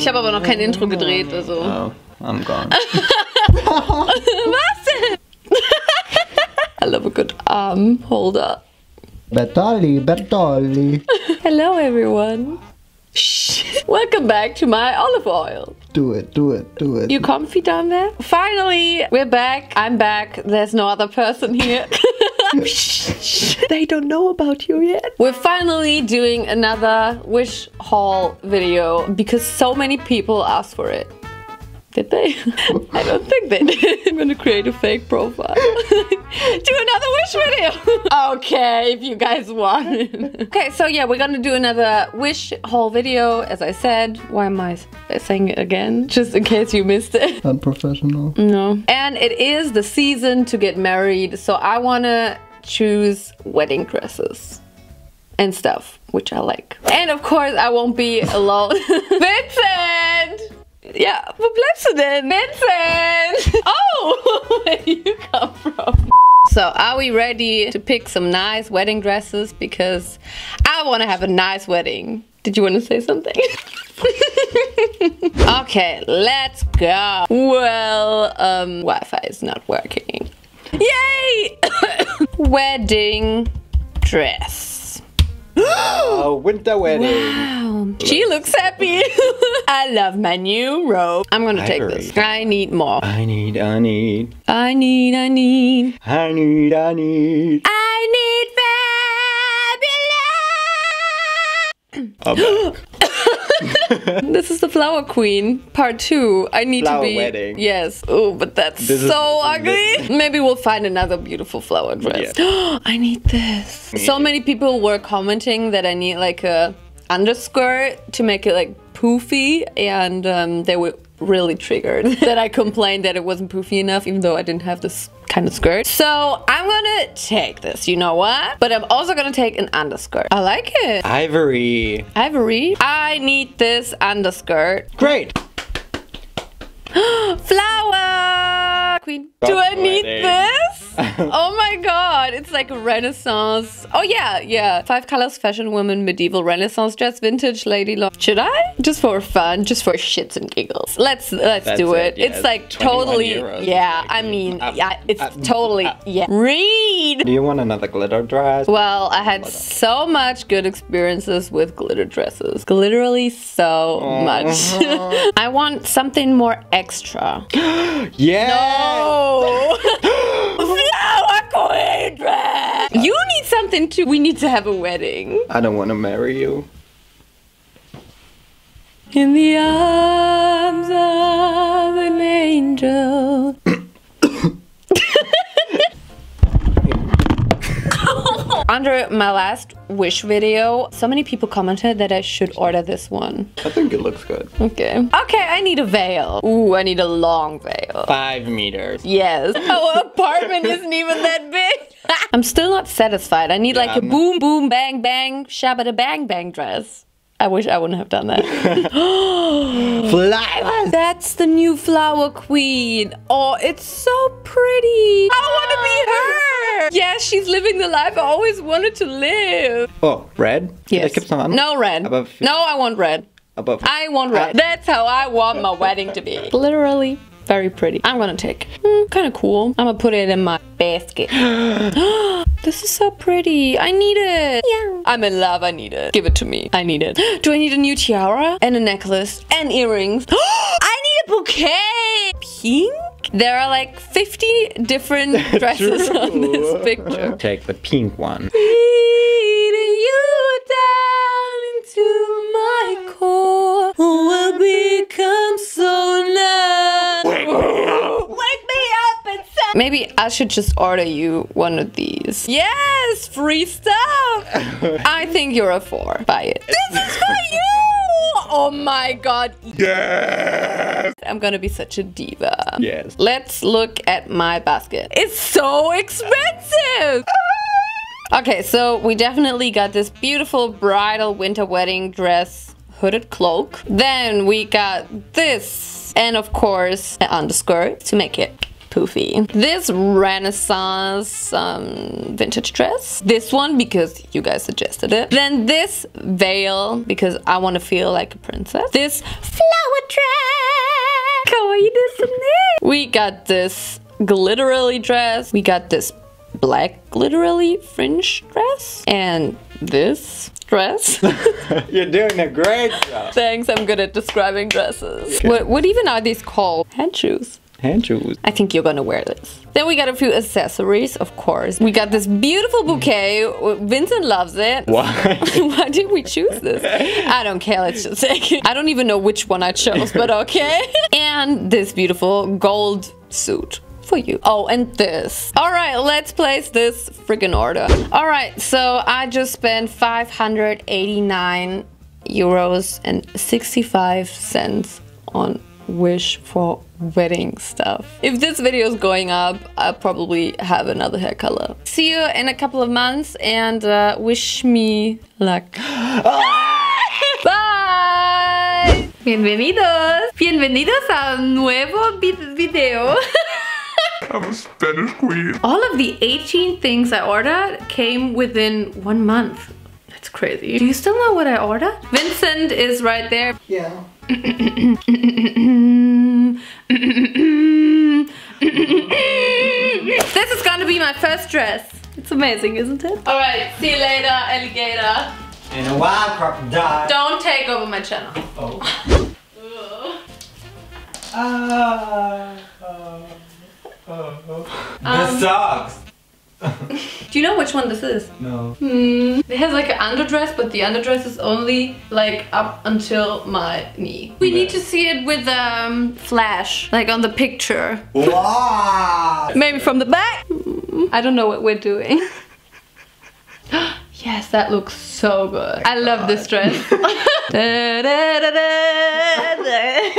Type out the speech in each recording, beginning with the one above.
Ich habe aber noch kein Intro gedreht, also. Oh, I'm gone. Was denn? I love a good arm holder. Bertolli, Bertolli. Hello, everyone. Welcome back to my olive oil. Do it, do it, do it. You comfy down there? Finally, we're back. I'm back. There's no other person here. they don't know about you yet. We're finally doing another wish haul video because so many people asked for it. Did they? I don't think they did. I'm gonna create a fake profile. do another wish video. okay, if you guys want. okay, so yeah, we're gonna do another wish haul video, as I said. Why am I saying it again? Just in case you missed it. Unprofessional. No. And it is the season to get married, so I wanna choose wedding dresses and stuff, which I like. And of course, I won't be alone. Vincent! Ja, wo bleibst du denn? Vincent! Oh, where you come from? So, are we ready to pick some nice wedding dresses? Because I want to have a nice wedding. Did you want to say something? okay, let's go. Well, um, Wi-Fi is not working. Yay! wedding dress. oh, winter wedding. Wow, she looks happy. I love my new robe. I'm gonna take this. I need more. I need, I need, I need, I need. I need, I need. I need fabulous. This is the flower queen part two. I need Flower to be wedding. yes. Oh, but that's This is- so ugly. Maybe we'll find another beautiful flower dress. I need this. So many people were commenting that I need like a underskirt to make it like poofy, and um, they were really triggered that I complained that it wasn't poofy enough, even though I didn't have this kind of skirt. So I'm gonna take this. You know what? But I'm also gonna take an underskirt. I like it. Ivory. Ivory. I need this underskirt. Great. Flower queen. Do I need this? oh my god, it's like a renaissance. Oh yeah, yeah. Five colors, fashion woman, medieval renaissance dress, vintage lady long. Should I? Just for fun, just for shits and giggles. Let's let's That's do it, it. yeah, It's like totally euros, yeah. like, I mean, uh, yeah, it's uh, totally uh, yeah. Read. Do you want another glitter dress? Well, I had so much good experiences with glitter dresses. Literally so much. I want something more extra. Yeah. Oh! Flower! You need something too. We need to have a wedding. I don't want to marry you. In the arms of an angel. Under my last wish video, so many people commented that I should order this one. I think it looks good. Okay. Okay, I need a veil. Ooh, I need a long veil. Five meters. Yes. Our oh, apartment isn't even that big. I'm still not satisfied. I need like a I'm- boom, boom, bang, bang, shabba da bang, bang dress. I wish I wouldn't have done that. Flowers. That's the new flower queen. Oh, it's so pretty. I want to be her. Yeah, she's living the life I always wanted to live. Oh, red? Yes. No red. Above- No, I want red. Above. I want red. Uh, That's how I want my wedding to be. Literally very pretty. I'm gonna take. Hmm, kind of cool. I'm gonna put it in my basket. this is so pretty. I need it. Yeah. I'm in love. I need it. Give it to me. I need it. Do I need a new tiara and a necklace and earrings? I need a bouquet. Pink? There are like 50 different dresses on this picture. Take the pink one. Leading you down into my core will become so numb. Wake me up and set. Maybe I should just order you one of these. Yes, free stuff. I think you're a four. Buy it. This is for you. Oh my god. Yes. I'm gonna be such a diva. Yes. Let's look at my basket. It's so expensive. Okay, so we definitely got this beautiful bridal winter wedding dress hooded cloak. Then we got this, and of course, an underskirt to make it poofy. This Renaissance um, vintage dress. This one because you guys suggested it. Then this veil because I want to feel like a princess. This flower dress. Kawaii desu. We got this glitterly dress. We got this black glitterly fringe dress. And this dress. You're doing a great job. Thanks, I'm good at describing dresses. What, what even are these called? Hand shoes. Hand shoes. I think you're gonna wear this. Then we got a few accessories, of course. We got this beautiful bouquet. Vincent loves it. Why? Why did we choose this? I don't care, let's just take it. I don't even know which one I chose, but okay. and this beautiful gold suit for you. Oh, and this. All right, let's place this friggin' order. All right, so I just spent 589 euros and 65 cents on Wish for wedding stuff. If this video is going up, I'll probably have another hair color. See you in a couple of months and uh, wish me luck. Bye! Bienvenidos! Bienvenidos a un nuevo video. I'm a Spanish queen. All of the 18 things I ordered came within one month. That's crazy. Do you still know what I ordered? Vincent is right there. Yeah. This is gonna be my first dress. It's amazing, isn't it? All right, see you later, alligator. And a wild crocodile. Don't take over my channel. Oh. Ah. oh, oh, oh. Um, the socks. Do you know which one this is? No. Hmm. It has like an underdress, but the underdress is only like up until my knee. We need to see it with um flash, like on the picture. Wow. Maybe from the back. Hmm, I don't know what we're doing. yes, that looks so good. I love this dress. Da, da, da, da, da.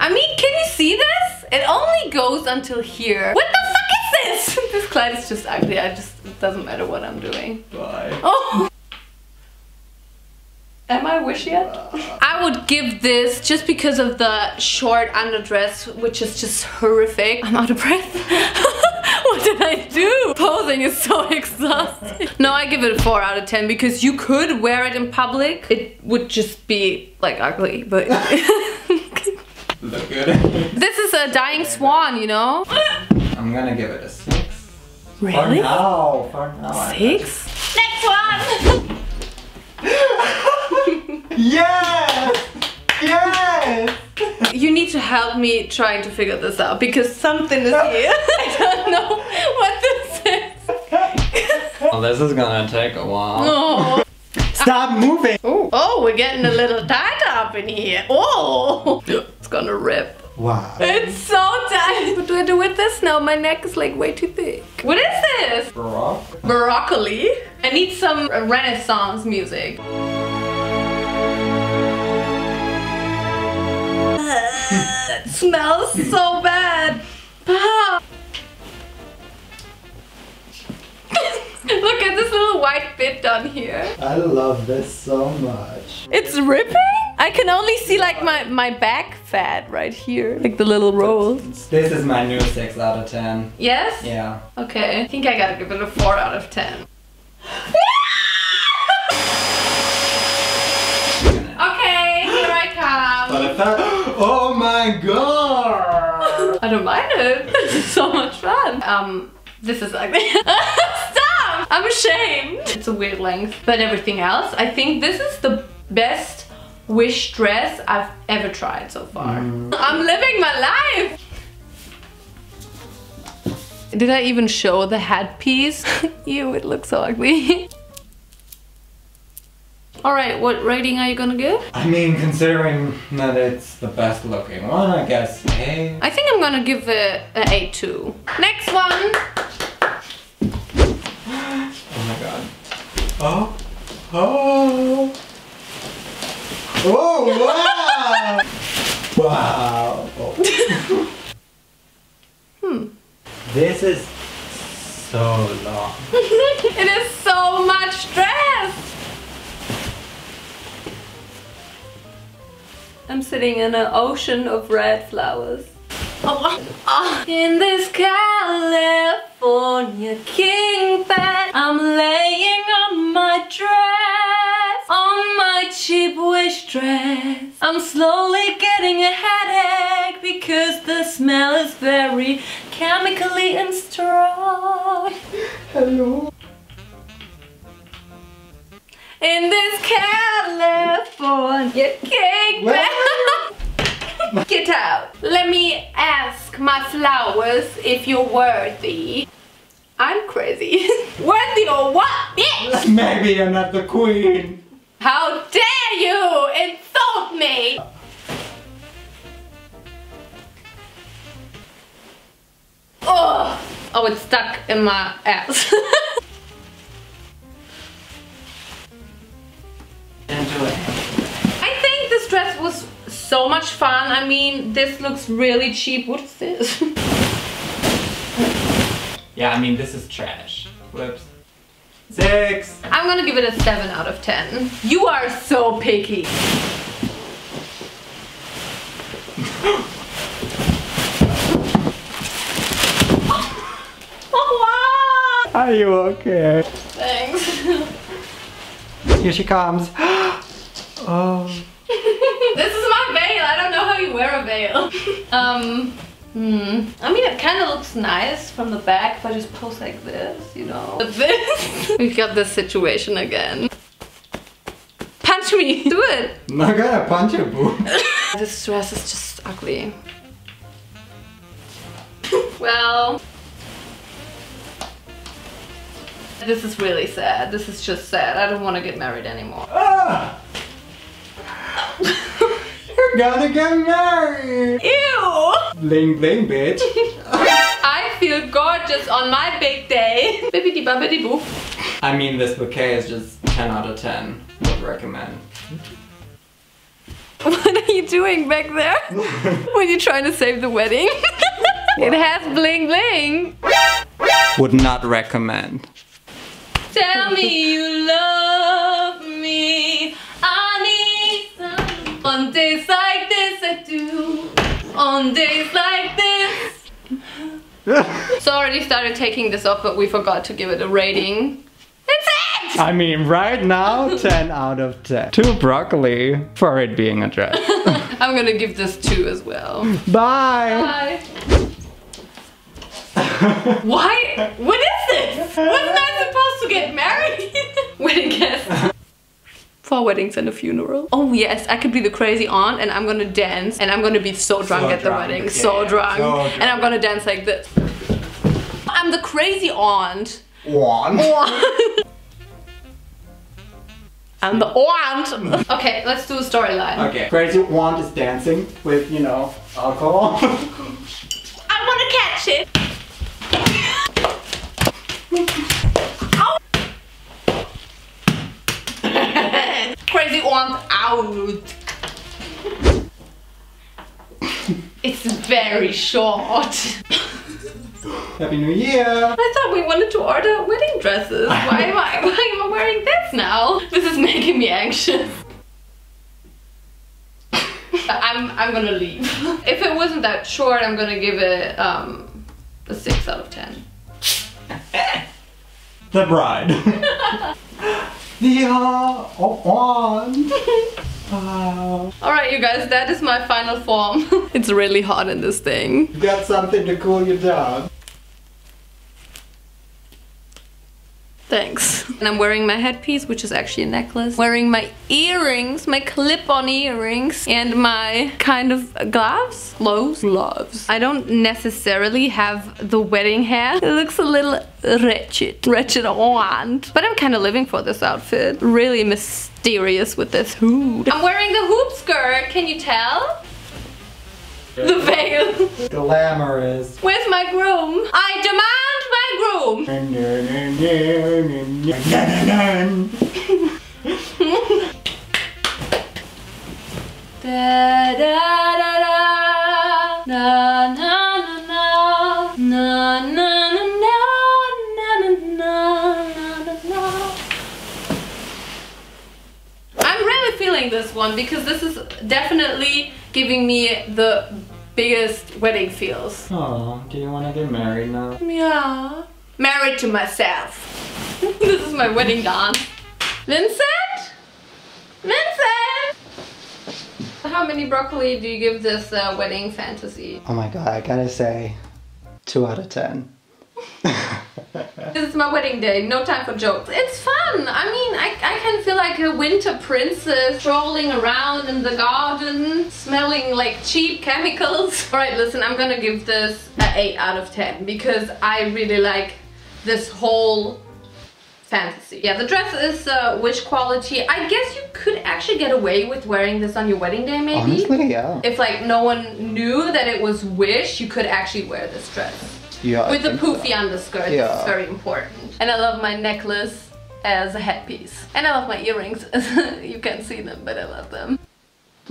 I mean, can you see this? It only goes until here. What the fuck is this? this Clyde is just ugly. I just, it doesn't matter what I'm doing. Bye. Oh! Am I wish yet? I would give this just because of the short underdress, which is just horrific. I'm out of breath. what did I do? Posing is so exhausting. No, I give it a 4 out of 10 because you could wear it in public. It would just be like ugly, but... Look good. this is a dying swan, you know? I'm gonna give it a six. For Really? now. For now. Six? Next one! Yes! Yes! You need to help me trying to figure this out because something is here. I don't know what this is. Well, this is gonna take a while. Oh. Stop moving! oh, oh, we're getting a little tight up in here. Oh, it's gonna rip. Wow. It's so tight. What do I do with this now? My neck is like way too thick. What is this? Rock. Broccoli. I need some Renaissance music. That smells so bad. Look at this little white bit down here. I love this so much. It's ripping? I can only see like my, my back fat right here. Like the little rolls. This is my new 6 out of 10. Yes? Yeah. Okay. I think I gotta give it a 4 out of 10. Okay, here I come. But I thought, oh my god! I don't mind it. This is so much fun. Um, this is ugly. Stop! I'm ashamed. It's a weird length. But everything else, I think this is the best wish dress I've ever tried so far. Mm. I'm living my life! Did I even show the headpiece? Ew, it looks so ugly. Alright, what rating are you gonna give? I mean, considering that it's the best looking one, I guess A. I think I'm gonna give it an A2. Next one! Oh my god. Oh. Oh. Oh, wow! wow. Hmm. This is so long. it is so much stress! I'm sitting in an ocean of red flowers. Oh, oh. In this California king bed, I'm laying on my dress, on my cheap wish dress. I'm slowly getting a headache because the smell is very chemically and strong. Hello. In this California king bed. Get out. Let me ask my flowers if you're worthy. I'm crazy. worthy or what, bitch? Maybe you're not the queen. How dare you insult me? Oh, it's stuck in my ass. Enjoy. I think this dress was so much fun. I mean, this looks really cheap. What is this? Yeah, I mean, this is trash. Whoops. Six. I'm gonna give it a 7 out of 10. You are so picky. oh, wow. Are you okay? Thanks. Here she comes. oh. this is my veil. I don't know how you wear a veil. um, hmm. I mean, it kind of looks nice from the back if I just pose like this, you know. But this, we got this situation again. Punch me. Do it. I'm not gonna punch you, boo. This dress is just ugly. well, this is really sad. This is just sad. I don't want to get married anymore. Ah! You're gonna get married. Ew! Bling bling, bitch. I feel gorgeous on my big day. Bibbidi bobbidi boo. I mean, this bouquet is just 10 out of 10. Would recommend. What are you doing back there? Were you trying to save the wedding? it has bling bling. Would not recommend. Tell me you love me. I need some. On days like this, I do. On days like this. So I already started taking this off, but we forgot to give it a rating. That's it! I mean, right now, 10 out of 10. Two broccoli for it being a dress. I'm gonna give this two as well. Bye. Bye. Why? What is this? Wasn't I supposed to get married? Wedding guest. Four weddings and a funeral. Oh yes, I could be the crazy aunt and I'm gonna dance and I'm gonna be so drunk So at the drunk, wedding. yeah, so, drunk. so And I'm gonna dance like this. I'm the crazy aunt. Aunt. I'm the aunt. okay, let's do a storyline. Okay. Crazy aunt is dancing with, you know, alcohol. I wanna catch it. Crazy aunt out. It's very short. Happy New Year. I thought we wanted to order wedding dresses. Why am I, why am I wearing this now? This is making me anxious. I'm, I'm gonna leave. If it wasn't that short, I'm gonna give it um, a 6 out of 10. The bride. the uh, oh, wand. Wow. Alright you guys, that is my final form. it's really hot in this thing. You got something to cool you down. Thanks. And I'm wearing my headpiece, which is actually a necklace. Wearing my earrings, my clip-on earrings, and my kind of gloves? Gloves? Gloves. I don't necessarily have the wedding hair. It looks a little wretched. Wretched wand. But I'm kind of living for this outfit. Really mysterious with this hood. I'm wearing the hoop skirt, can you tell? The veil. Glamorous. Where's my groom? I demand da da da da. Na na na na na na. I'm really feeling this one because this is definitely giving me the biggest wedding feels. Oh, do you want to get married now? Yeah. Married to myself. this is my wedding dance. Vincent? Vincent! How many broccoli do you give this uh, wedding fantasy? Oh my god, I gotta say, 2 out of 10. This is my wedding day, no time for jokes. It's fun! I I, I can feel like a winter princess strolling around in the garden, smelling like cheap chemicals. Alright, listen, I'm gonna give this an 8 out of 10 because I really like this whole fantasy. Yeah, the dress is uh, wish quality. I guess you could actually get away with wearing this on your wedding day, maybe. Honestly, yeah. If like no one knew that it was wish, you could actually wear this dress. Yeah. I With the think so. poofy underskirt, Yeah. it's very important. And I love my necklace as a headpiece. And I love my earrings. you can't see them, but I love them.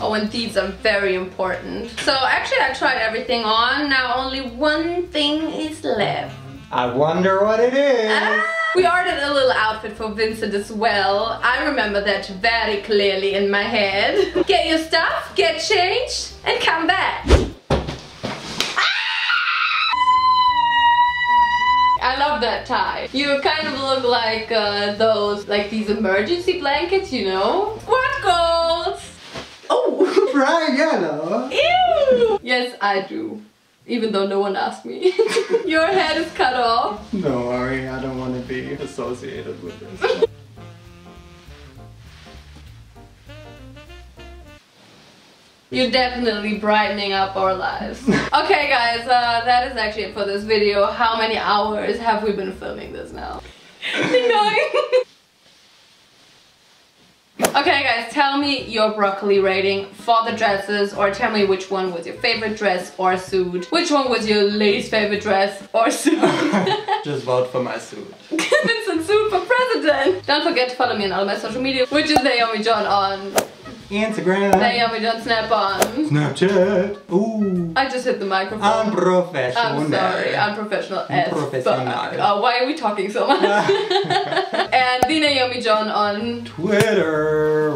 oh, and these are very important. So actually I tried everything on. Now only one thing is left. I wonder what it is. Ah! We ordered a little outfit for Vincent as well. I remember that very clearly in my head. Get your stuff, get changed, and come back. I love that tie. You kind of look like uh, those, like these emergency blankets, you know? What goals? Oh! Bright yellow. Ew! Yes, I do. Even though no one asked me. Your head is cut off. No worry, I don't want to be associated with this. You're definitely brightening up our lives. okay guys, uh, that is actually it for this video. How many hours have we been filming this now? Okay guys, tell me your broccoli rating for the dresses or tell me which one was your favorite dress or suit. Which one was your least favorite dress or suit. Just vote for my suit. Vincent suit for president. Don't forget to follow me on all my social media, which is Naomi Jon on Instagram. Naomi Jon Snap on. Snapchat. Ooh. I just hit the microphone. Unprofessional. I'm sorry, unprofessional as Unprofessional. fuck. Oh, why are we talking so much? and the Naomi Jon on. Twitter.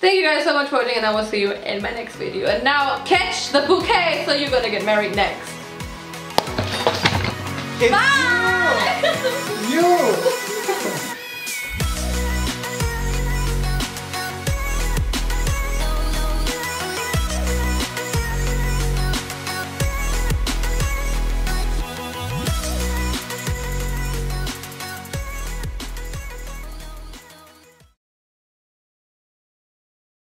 Thank you guys so much for watching and I will see you in my next video. And now catch the bouquet so you're gonna get married next. It's Bye! you. you.